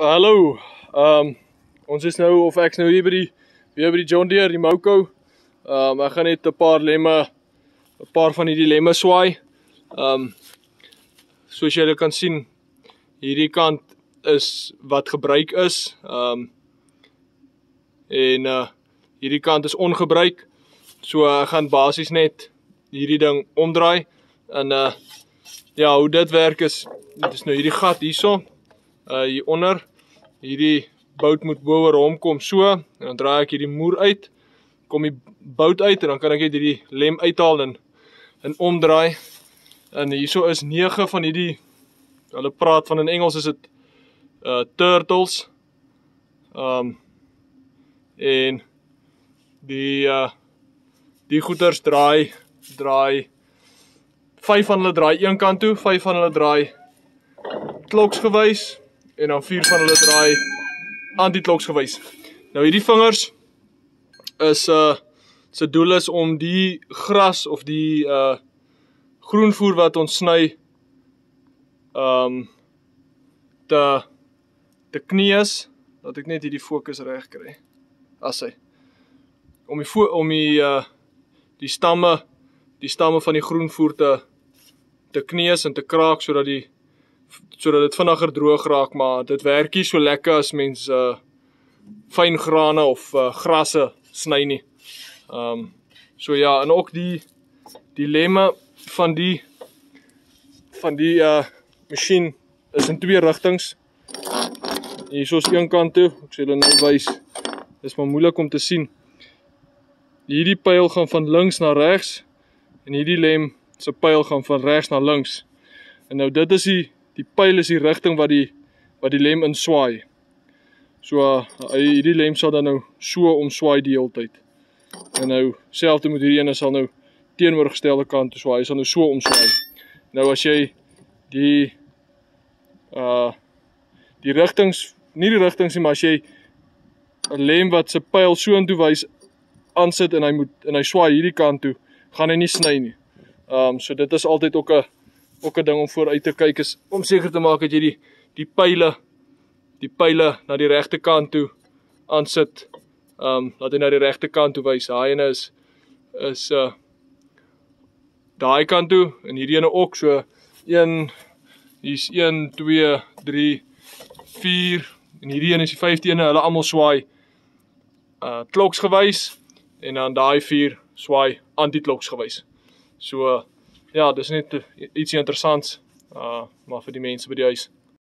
hallo. Ehm um, ons is nou of ek's nou hier by die weer by die John Deere, die Moko. Ehm um, ek gaan net 'n paar lemme 'n paar van hierdie lemme swaai. Ehm um, soos julle kan sien, hierdie kant is wat gebruik is. Ehm um, en uh hierdie kant is ongebruik. So ek gaan basies net hierdie ding omdraai en uh ja, hoe dit werk is dit is nou hierdie gat hierso uh hier onder hierdie bout moet bo oor hom kom. So en dan draai ek hierdie moer uit kom die bout uit en dan kan ek net hierdie lem uithaal en en omdraai. En hierso is 9 van hierdie hulle praat van in Engels is dit uh turtles. Um en die uh die goeters draai draai 5 van hulle draai een kant toe, 5 van hulle draai kloksgewys en dan vier van hulle draai anti-kloksgewys. Nou hierdie vingers is uh se doel is om die gras of die uh groenvoer wat ons sny um te te kneus dat ek net hierdie fokus reg kry. As hy om die om die uh die stamme die stamme van die groenvoer te te kneus en te kraak sodat die sodat dit vinniger droog raak, maar dit werk nie so lekker as mens uh fyn grane of uh, grasse sny nie. Um so ja, en ook die lemme van die van die uh masjien is in twee rigtings. Hier is een kant toe, ek sê hulle nou wys. Dis maar moeilik om te sien. Hierdie pyl gaan van links na regs en hierdie lem se pyl gaan van regs na links. En nou dit is die die pyl is die rigting wat die wat die lem in swaai. So hy hierdie lem sal dan nou so omswaai die hele tyd. En nou selfs met hierdie ene sal nou teenoorgestelde kant toe swaai, hy sal nou so omswaai. Nou as jy die uh die rigtings nie die rigtings nie, maar as jy 'n lem wat se pyl so intoe wys aansit en hy moet en hy swaai hierdie kant toe, gaan hy nie sny nie. Ehm um, so dit is altyd ook 'n ook 'n ding om vooruit te kyk is om seker te maak dat jy die die pile die pile na die regte kant toe aansit. Ehm um, laat hy na die regte kant toe wys. Daai ene is is uh daai kant toe en hierdie ene ook so 1 hier's 1 2 3 4 en hierdie een is die 15 ene. Hulle almal swaai uh kloksgewys en dan daai 4 swaai anti-kloksgewys. So uh, ja, dis net ietsie interessants uh maar vir die mense by die huis.